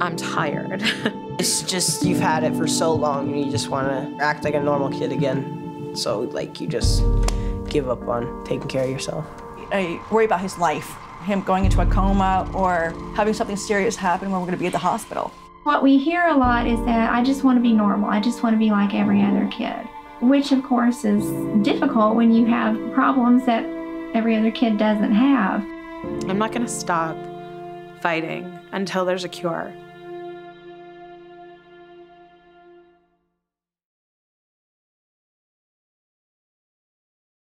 I'm tired. it's just you've had it for so long and you just want to act like a normal kid again. So like you just give up on taking care of yourself. I worry about his life, him going into a coma or having something serious happen when we're going to be at the hospital. What we hear a lot is that I just want to be normal. I just want to be like every other kid, which of course is difficult when you have problems that every other kid doesn't have. I'm not going to stop fighting until there's a cure.